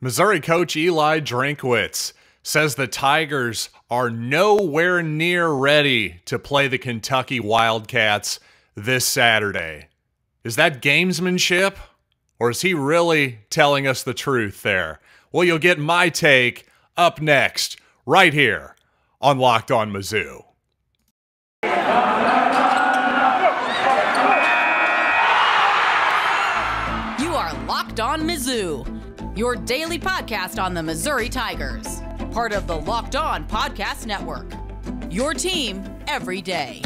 Missouri coach Eli Drinkwitz says the Tigers are nowhere near ready to play the Kentucky Wildcats this Saturday. Is that gamesmanship? Or is he really telling us the truth there? Well, you'll get my take up next, right here on Locked On Mizzou. You are Locked On Mizzou, your daily podcast on the Missouri Tigers, part of the Locked On Podcast Network. Your team every day.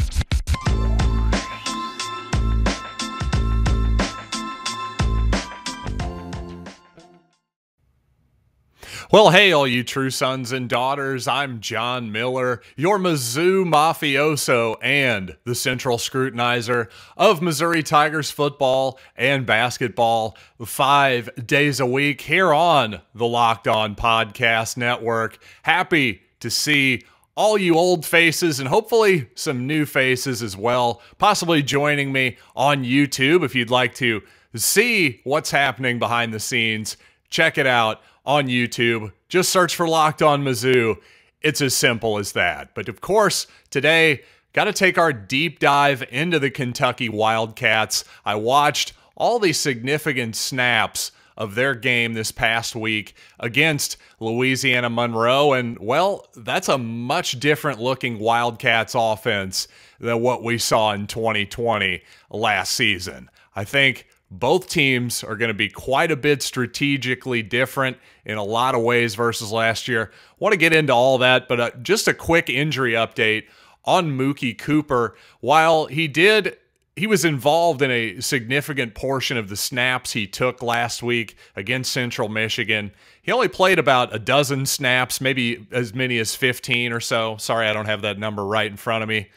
Well, hey, all you true sons and daughters, I'm John Miller, your Mizzou mafioso and the central scrutinizer of Missouri Tigers football and basketball five days a week here on the Locked On Podcast Network. Happy to see all you old faces and hopefully some new faces as well, possibly joining me on YouTube if you'd like to see what's happening behind the scenes. Check it out on YouTube. Just search for Locked On Mizzou. It's as simple as that. But of course, today, got to take our deep dive into the Kentucky Wildcats. I watched all these significant snaps of their game this past week against Louisiana Monroe. And, well, that's a much different looking Wildcats offense than what we saw in 2020 last season. I think both teams are going to be quite a bit strategically different in a lot of ways versus last year. Want to get into all that, but uh, just a quick injury update on Mookie Cooper. While he did he was involved in a significant portion of the snaps he took last week against Central Michigan. He only played about a dozen snaps, maybe as many as 15 or so. Sorry, I don't have that number right in front of me.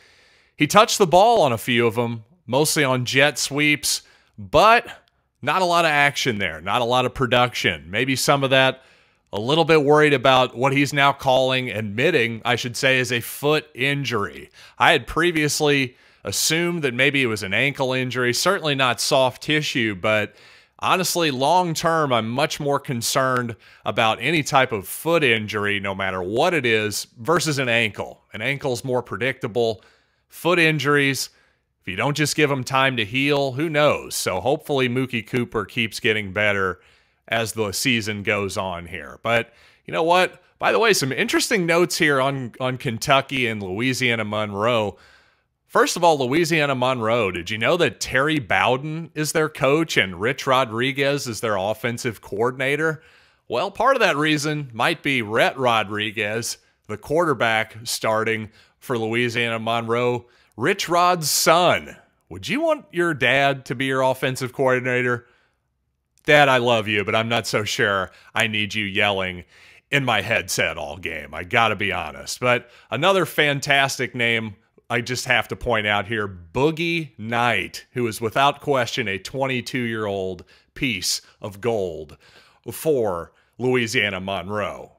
He touched the ball on a few of them, mostly on jet sweeps but not a lot of action there, not a lot of production. Maybe some of that a little bit worried about what he's now calling, admitting, I should say, is a foot injury. I had previously assumed that maybe it was an ankle injury, certainly not soft tissue, but honestly, long term, I'm much more concerned about any type of foot injury, no matter what it is, versus an ankle. An ankle's more predictable. Foot injuries, if you don't just give him time to heal, who knows? So hopefully Mookie Cooper keeps getting better as the season goes on here. But you know what? By the way, some interesting notes here on, on Kentucky and Louisiana Monroe. First of all, Louisiana Monroe, did you know that Terry Bowden is their coach and Rich Rodriguez is their offensive coordinator? Well, part of that reason might be Rhett Rodriguez, the quarterback starting for Louisiana Monroe Rich Rod's son. Would you want your dad to be your offensive coordinator? Dad, I love you, but I'm not so sure I need you yelling in my headset all game. I got to be honest. But another fantastic name I just have to point out here Boogie Knight, who is without question a 22 year old piece of gold for Louisiana Monroe.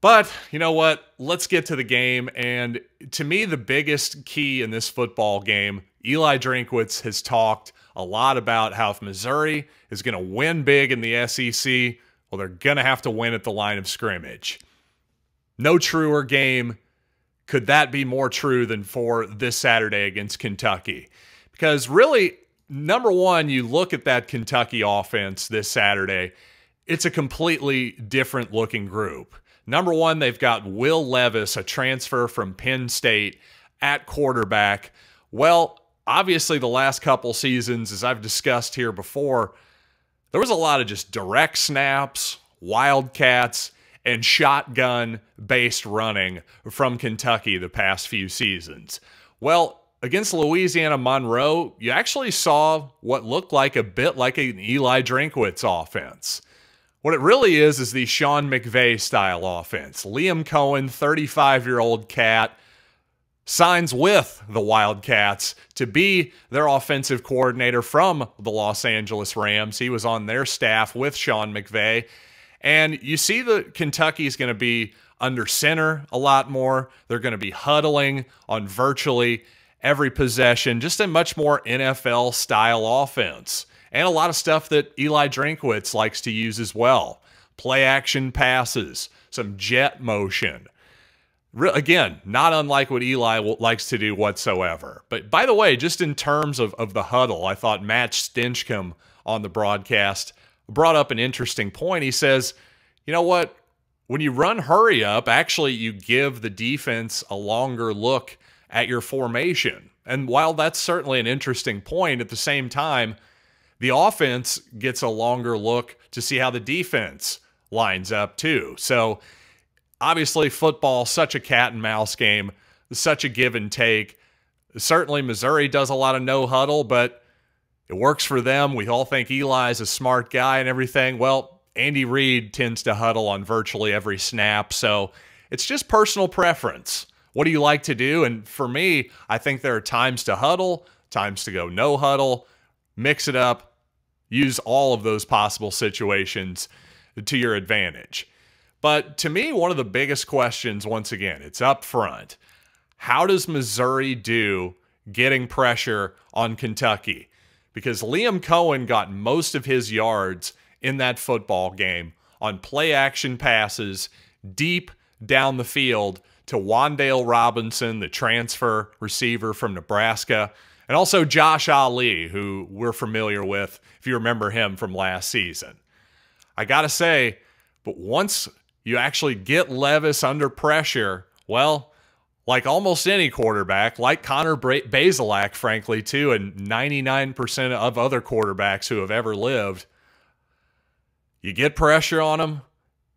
But you know what? Let's get to the game. And to me, the biggest key in this football game, Eli Drinkwitz has talked a lot about how if Missouri is going to win big in the SEC, well, they're going to have to win at the line of scrimmage. No truer game could that be more true than for this Saturday against Kentucky. Because really, number one, you look at that Kentucky offense this Saturday, it's a completely different looking group. Number one, they've got Will Levis, a transfer from Penn State at quarterback. Well, obviously, the last couple seasons, as I've discussed here before, there was a lot of just direct snaps, wildcats, and shotgun based running from Kentucky the past few seasons. Well, against Louisiana Monroe, you actually saw what looked like a bit like an Eli Drinkwitz offense. What it really is is the Sean McVay style offense. Liam Coen, 35 year old cat, signs with the Wildcats to be their offensive coordinator from the Los Angeles Rams. He was on their staff with Sean McVay. And you see that Kentucky is going to be under center a lot more. They're going to be huddling on virtually every possession, just a much more NFL style offense and a lot of stuff that Eli Drinkwitz likes to use as well. play action passes, some jet motion. Re- again, not unlike what Eli likes to do whatsoever. But by the way, just in terms of, of the huddle, I thought Matt Stinchcomb on the broadcast brought up an interesting point. He says, you know what? When you run hurry up, actually, you give the defense a longer look at your formation. And while that's certainly an interesting point, at the same time, the offense gets a longer look to see how the defense lines up too. So obviously, football, such a cat and mouse game, such a give and take. Certainly, Missouri does a lot of no huddle, but it works for them. We all think Eli's a smart guy and everything. Well, Andy Reid tends to huddle on virtually every snap. So it's just personal preference. What do you like to do? And for me, I think there are times to huddle, times to go no huddle, mix it up, use all of those possible situations to your advantage. But to me, one of the biggest questions, once again, it's up front. How does Missouri do getting pressure on Kentucky? Because Liam Coen got most of his yards in that football game on play action passes deep down the field to Wan'Dale Robinson, the transfer receiver from Nebraska, and also Josh Ali, who we're familiar with if you remember him from last season. I got to say, but once you actually get Levis under pressure, well, like almost any quarterback, like Connor Bazelak, frankly, too, and 99% of other quarterbacks who have ever lived, you get pressure on them,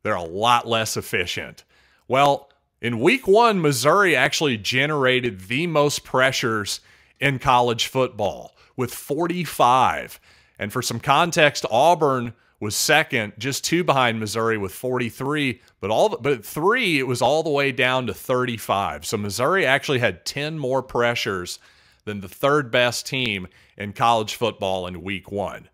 they're a lot less efficient. Well, in week one, Missouri actually generated the most pressures in college football with 45. And for some context, Auburn was second, just two behind Missouri with 43. But all but three, it was all the way down to 35. So Missouri actually had 10 more pressures than the third best team in college football in week one.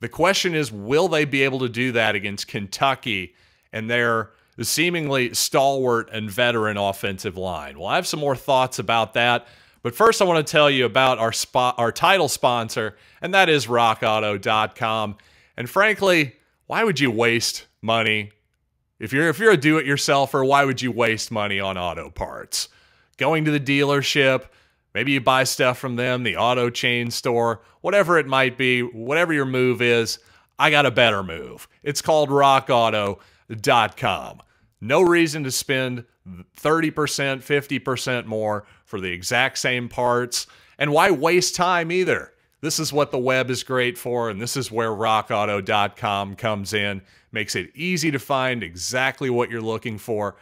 The question is, will they be able to do that against Kentucky and their seemingly stalwart and veteran offensive line. Well, I have some more thoughts about that. But first, I want to tell you about our spot, our title sponsor, and that is RockAuto.com. And frankly, why would you waste money if you're if you're a do-it-yourselfer? Why would you waste money on auto parts? Going to the dealership, maybe you buy stuff from them, the auto chain store, whatever it might be, whatever your move is. I got a better move. It's called Rock Auto com. No reason to spend 30%, 50% more for the exact same parts. And why waste time either? This is what the web is great for, and this is where rockauto.com comes in. Makes it easy to find exactly what you're looking for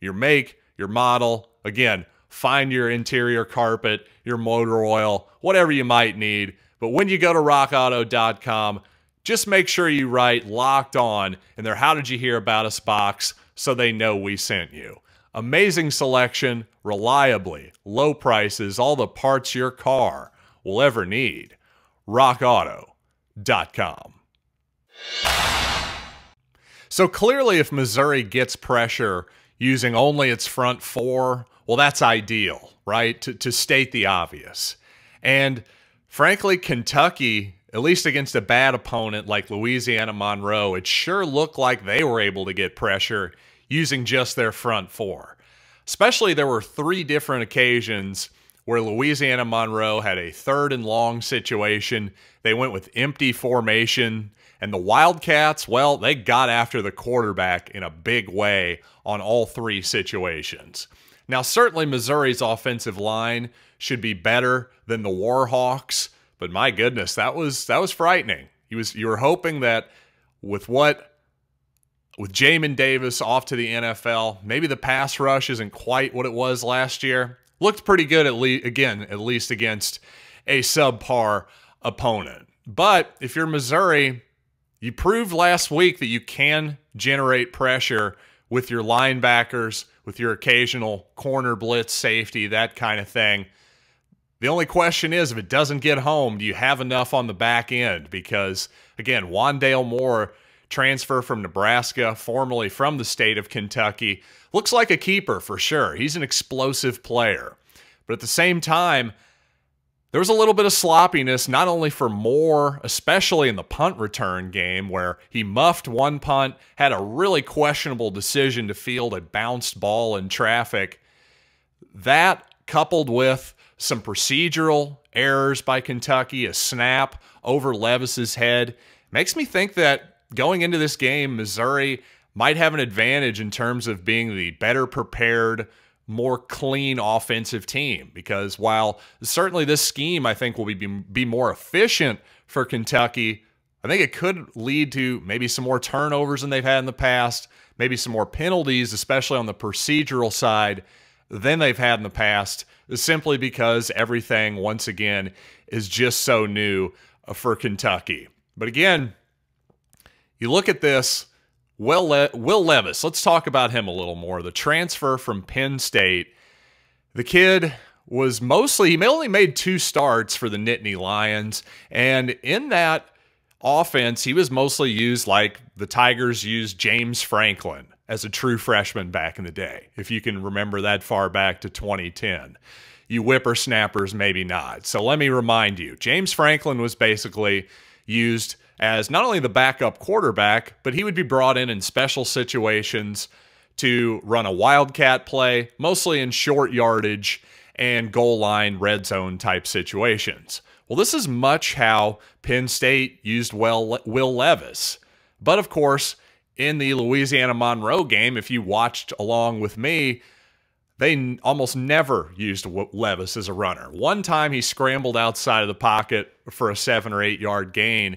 your make, your model. Again, find your interior carpet, your motor oil, whatever you might need. But when you go to rockauto.com, just make sure you write locked on in their How Did You Hear About Us box so they know we sent you. Amazing selection, reliably, low prices, all the parts your car will ever need. RockAuto.com. So clearly, if Missouri gets pressure using only its front four, well, that's ideal, right? To, to state the obvious. And frankly, Kentucky at least against a bad opponent like Louisiana Monroe, it sure looked like they were able to get pressure using just their front four. Especially, there were three different occasions where Louisiana Monroe had a third and long situation. They went with empty formation. And the Wildcats, well, they got after the quarterback in a big way on all three situations. Now, certainly Missouri's offensive line should be better than the Warhawks, but my goodness, that was that was frightening. He was you were hoping that with what with Jamin Davis off to the NFL, maybe the pass rush isn't quite what it was last year. Looked pretty good at least again, at least against a subpar opponent. But if you're Missouri, you proved last week that you can generate pressure with your linebackers, with your occasional corner blitz safety, that kind of thing. The only question is if it doesn't get home, do you have enough on the back end? Because, again, Wan'Dale Moore, transfer from Nebraska, formerly from the state of Kentucky, looks like a keeper for sure. He's an explosive player. But at the same time, there was a little bit of sloppiness, not only for Moore, especially in the punt return game, where he muffed one punt, had a really questionable decision to field a bounced ball in traffic. That coupled with some procedural errors by Kentucky, a snap over Levis's head, makes me think that going into this game, Missouri might have an advantage in terms of being the better prepared, more clean offensive team. Because while certainly this scheme I think will be be more efficient for Kentucky, I think it could lead to maybe some more turnovers than they've had in the past, maybe some more penalties, especially on the procedural side than they've had in the past, simply because everything once again is just so new uh, for Kentucky. But again, you look at this Will, Le- Will Levis, let's talk about him a little more. The transfer from Penn State. The kid was mostly, he only made two starts for the Nittany Lions. And in that offense, he was mostly used like the Tigers used James Franklin as a true freshman back in the day, if you can remember that far back to 2010. You whippersnappers, maybe not. So let me remind you James Franklin was basically used as not only the backup quarterback, but he would be brought in in special situations to run a wildcat play, mostly in short yardage and goal line red zone type situations. Well, this is much how Penn State used well Will Levis. But of course, in the Louisiana Monroe game, if you watched along with me, they almost never used Levis as a runner. One time he scrambled outside of the pocket for a seven or eight yard gain,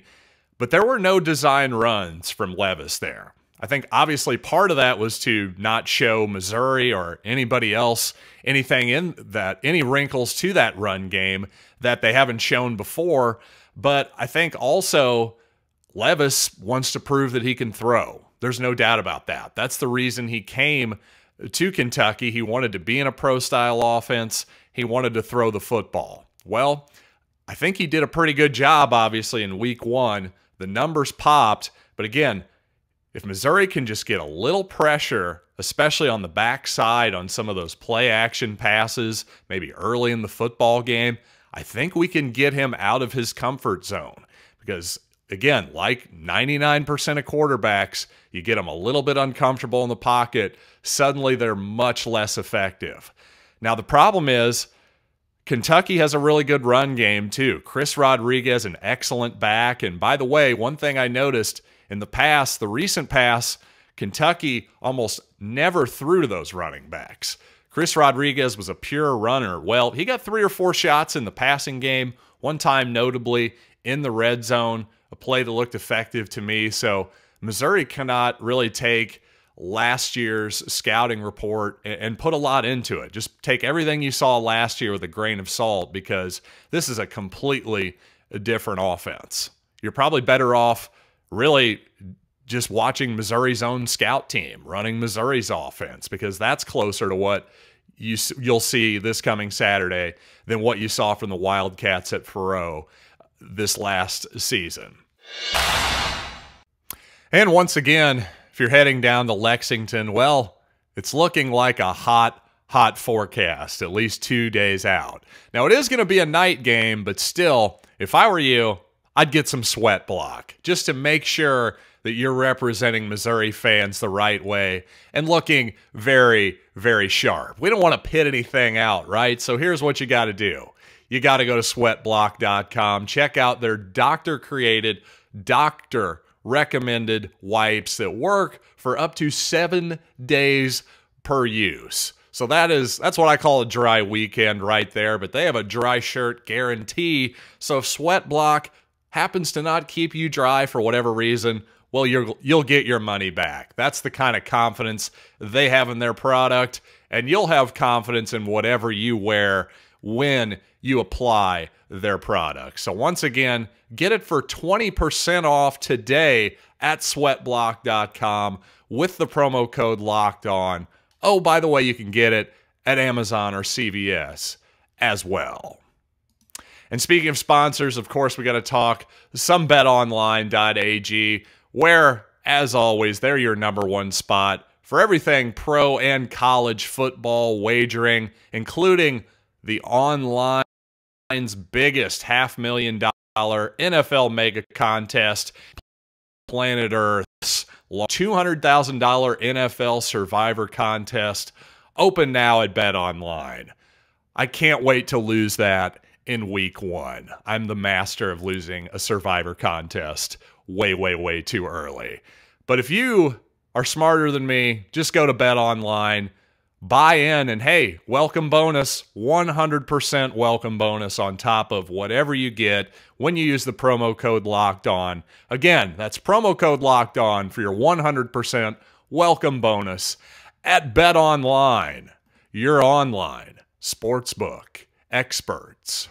but there were no design runs from Levis there. I think obviously part of that was to not show Missouri or anybody else anything in that, any wrinkles to that run game that they haven't shown before. But I think also Levis wants to prove that he can throw. There's no doubt about that. That's the reason he came to Kentucky. He wanted to be in a pro style offense, he wanted to throw the football. Well, I think he did a pretty good job, obviously, in week one the numbers popped. But again, if Missouri can just get a little pressure, especially on the backside on some of those play action passes, maybe early in the football game, I think we can get him out of his comfort zone. Because again, like 99% of quarterbacks, you get them a little bit uncomfortable in the pocket, suddenly they're much less effective. Now, the problem is, Kentucky has a really good run game, too. Chris Rodriguez, an excellent back. And by the way, one thing I noticed in the past, the recent pass, Kentucky almost never threw to those running backs. Chris Rodriguez was a pure runner. Well, he got three or four shots in the passing game, one time notably in the red zone, a play that looked effective to me. So Missouri cannot really take last year's scouting report and put a lot into it. Just take everything you saw last year with a grain of salt because this is a completely different offense. You're probably better off really just watching Missouri's own scout team running Missouri's offense because that's closer to what you you'll see this coming Saturday than what you saw from the Wildcats at Faurot this last season. And once again, if you're heading down to Lexington, well, it's looking like a hot, hot forecast, at least two days out. Now, it is going to be a night game, but still, if I were you, I'd get some sweat block just to make sure that you're representing Missouri fans the right way and looking very, very sharp. We don't want to pit anything out, right? So here's what you got to do you got to go to sweatblock.com, check out their doctor created, doctor recommended wipes that work for up to seven days per use. So that is that's what I call a dry weekend right there. But they have a dry shirt guarantee. So if sweat block happens to not keep you dry for whatever reason, well, you'll you'll get your money back. That's the kind of confidence they have in their product, and you'll have confidence in whatever you wear when you apply their product. So once again, get it for 20% off today at sweatblock.com with the promo code locked on. Oh, by the way, you can get it at Amazon or CVS as well. And speaking of sponsors, of course, we got to talk some betonline.ag, where, as always, they're your number one spot for everything pro and college football wagering, including the online Line's biggest half million dollar NFL mega contest, Planet Earth's $200,000 NFL Survivor contest, open now at Bet Online. I can't wait to lose that in week one. I'm the master of losing a Survivor contest way, way, way too early. But if you are smarter than me, just go to Bet Online buy in and hey, welcome bonus, 100% welcome bonus on top of whatever you get when you use the promo code locked on. Again, that's promo code locked on for your 100% welcome bonus at Bet Online, your online sportsbook experts.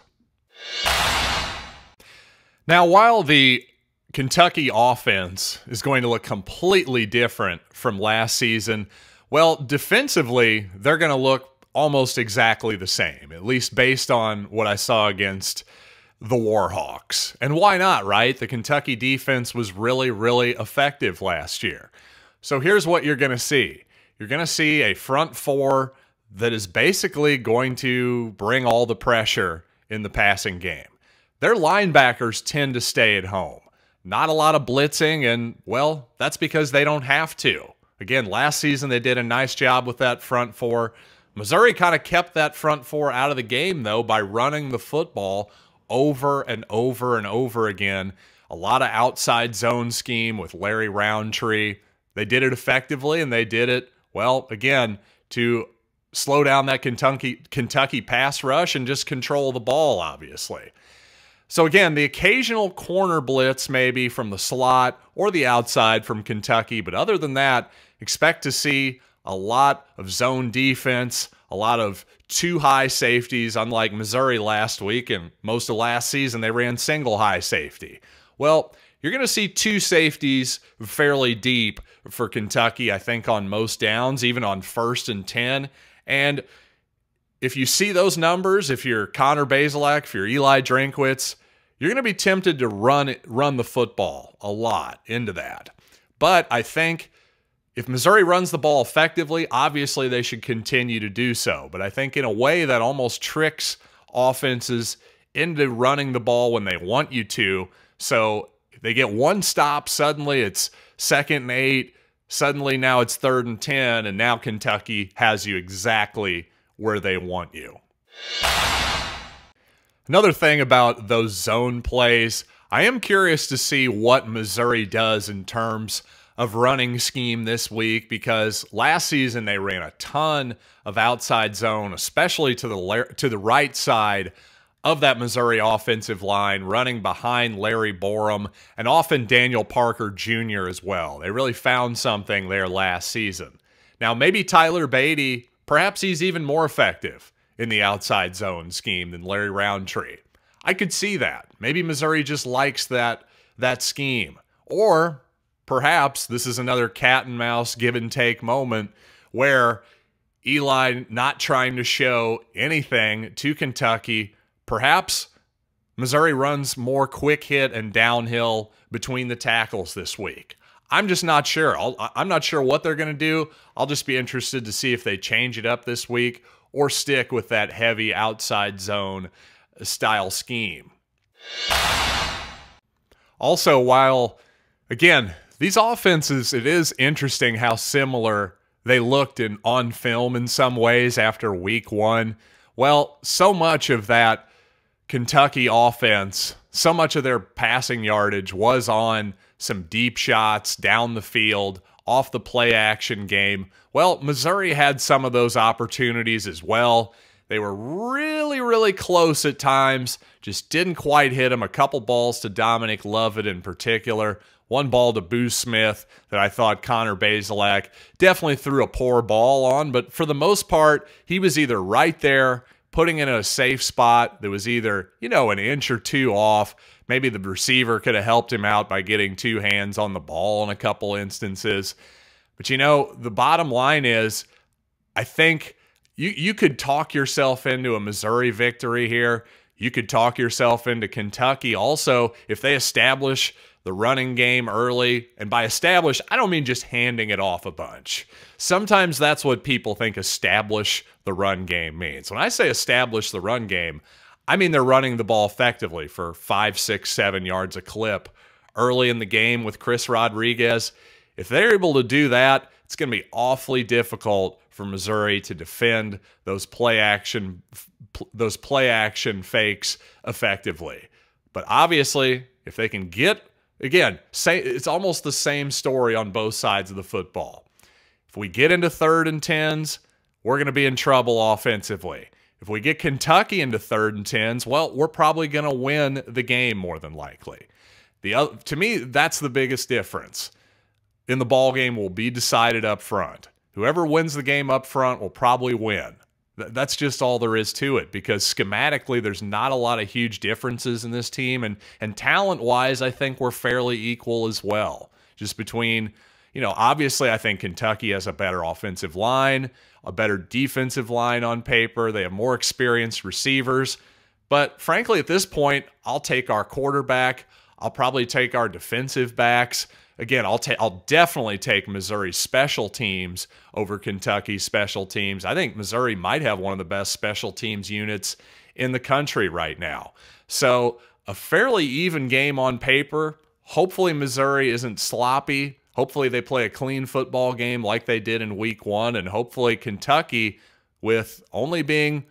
Now, while the Kentucky offense is going to look completely different from last season, well, defensively, they're going to look almost exactly the same, at least based on what I saw against the Warhawks. And why not, right? The Kentucky defense was really, really effective last year. So here's what you're going to see you're going to see a front four that is basically going to bring all the pressure in the passing game. Their linebackers tend to stay at home. Not a lot of blitzing, and well, that's because they don't have to. Again, last season they did a nice job with that front four. Missouri kind of kept that front four out of the game, though, by running the football over and over and over again. A lot of outside zone scheme with Larry Rountree. They did it effectively, and they did it, well, again, to slow down that Kentucky, Kentucky pass rush and just control the ball, obviously. So again, the occasional corner blitz maybe from the slot or the outside from Kentucky, but other than that, expect to see a lot of zone defense, a lot of two high safeties, unlike Missouri last week and most of last season, they ran single high safety. Well, you're going to see two safeties fairly deep for Kentucky, I think, on most downs, even on first and 10. And if you see those numbers, if you're Connor Bazelak, if you're Eli Drinkwitz, you're going to be tempted to run run the football a lot into that. But I think if Missouri runs the ball effectively, obviously they should continue to do so. But I think in a way that almost tricks offenses into running the ball when they want you to. So they get one stop, suddenly it's second and eight. Suddenly now it's third and 10, and now Kentucky has you exactly where they want you. Another thing about those zone plays, I am curious to see what Missouri does in terms of running scheme this week because last season they ran a ton of outside zone, especially to the to the right side of that Missouri offensive line, running behind Larry Borom and often Daniel Parker Jr. as well. They really found something there last season. Now maybe Tyler Badie, perhaps he's even more effective in the outside zone scheme than Larry Rountree. I could see that. Maybe Missouri just likes that that scheme. Or perhaps this is another cat and mouse give and take moment where Eli not trying to show anything to Kentucky. Perhaps Missouri runs more quick hit and downhill between the tackles this week. I'm just not sure. i am not sure what they're going to do. I'll just be interested to see if they change it up this week or stick with that heavy outside zone style scheme. Also, while, again, these offenses, it is interesting how similar they looked in on film in some ways after week one. Well, so much of that Kentucky offense, so much of their passing yardage was on some deep shots down the field, off the play action game. Well, Missouri had some of those opportunities as well. They were really, really close at times, just didn't quite hit them. A couple balls to Dominic Lovett in particular, one ball to Boo Smith that I thought Connor Bazelak definitely threw a poor ball on, but for the most part, he was either right there, putting in a safe spot that was either, you know, an inch or two off Maybe the receiver could have helped him out by getting two hands on the ball in a couple instances. But you know, the bottom line is I think you you could talk yourself into a Missouri victory here. You could talk yourself into Kentucky also if they establish the running game early. And by establish, I don't mean just handing it off a bunch. Sometimes that's what people think establish the run game means. When I say establish the run game, I mean, they're running the ball effectively for five, six, seven yards a clip early in the game with Chris Rodriguez. If they're able to do that, it's going to be awfully difficult for Missouri to defend those play action those play action fakes effectively. But obviously, if they can get again, say it's almost the same story on both sides of the football. If we get into third and tens, we're going to be in trouble offensively. If we get Kentucky into third and tens, well, we're probably going to win the game more than likely. The other, to me, that's the biggest difference. In the ball game will be decided up front. Whoever wins the game up front will probably win. That's just all there is to it because schematically there's not a lot of huge differences in this team and and talent-wise I think we're fairly equal as well. Just between, you know, obviously I think Kentucky has a better offensive line, a better defensive line on paper. They have more experienced receivers. But frankly at this point, I'll take our quarterback. I'll probably take our defensive backs again, I'll take I'll definitely take Missouri special teams over Kentucky special teams. I think Missouri might have one of the best special teams units in the country right now. So, a fairly even game on paper. Hopefully Missouri isn't sloppy. Hopefully they play a clean football game like they did in week 1 and hopefully Kentucky with only being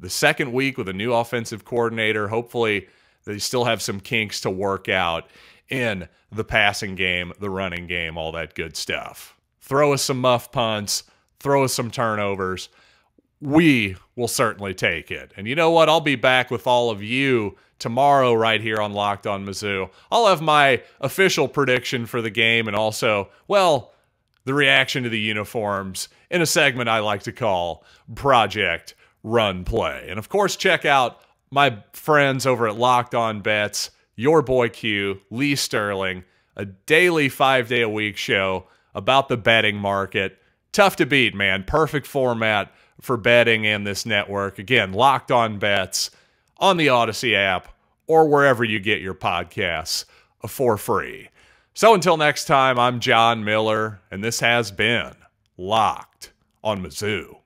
the second week with a new offensive coordinator, hopefully they still have some kinks to work out in the passing game, the running game, all that good stuff. Throw us some muff punts, throw us some turnovers. We will certainly take it. And you know what? I'll be back with all of you tomorrow right here on Locked on Mizzou. I'll have my official prediction for the game and also, well, the reaction to the uniforms in a segment I like to call Project Run Play. And of course, check out my friends over at Locked On Bets your boy Q, Lee Sterling, a daily five day a week show about the betting market. Tough to beat, man. Perfect format for betting in this network. Again, locked on bets on the Odyssey app or wherever you get your podcasts for free. So until next time, I'm John Miller, and this has been Locked on Mizzou.